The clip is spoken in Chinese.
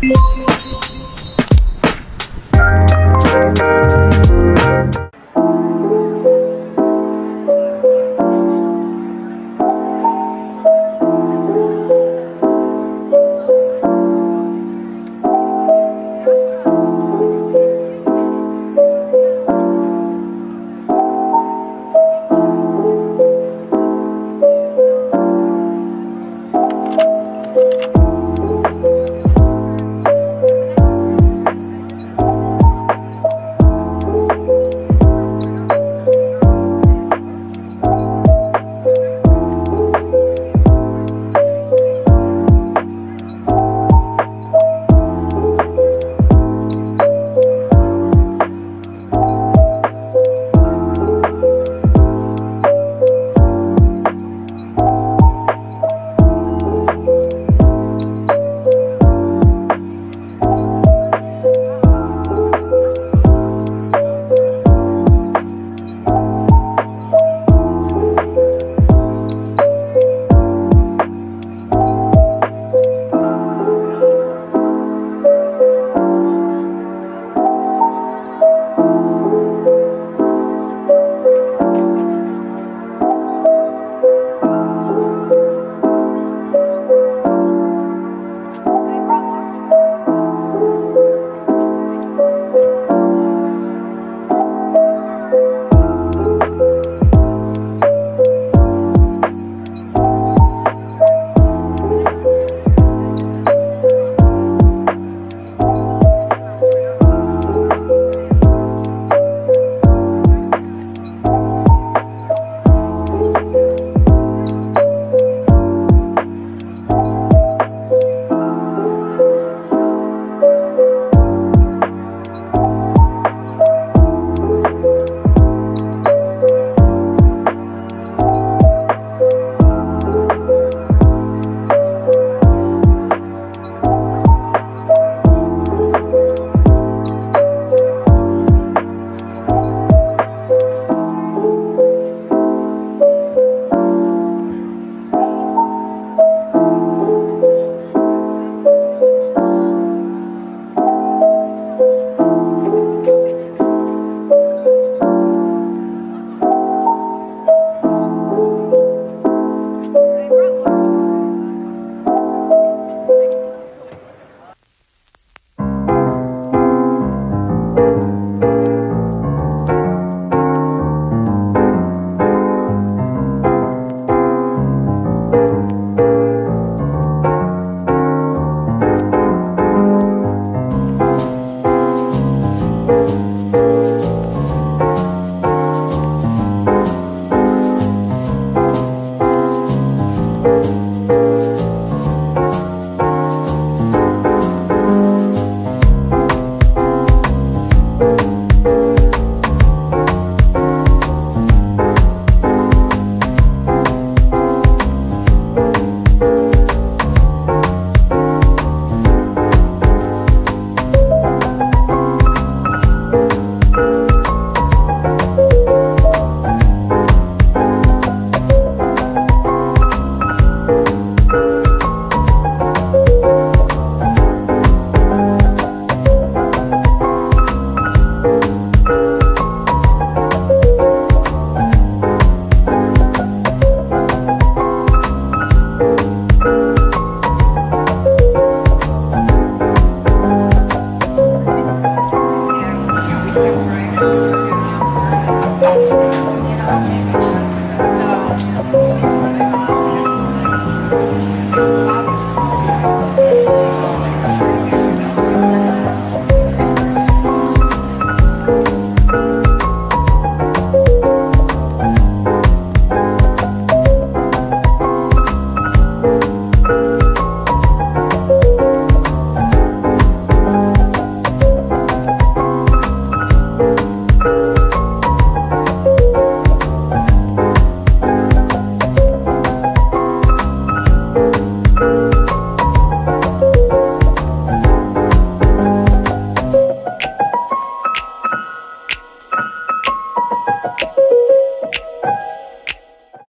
我。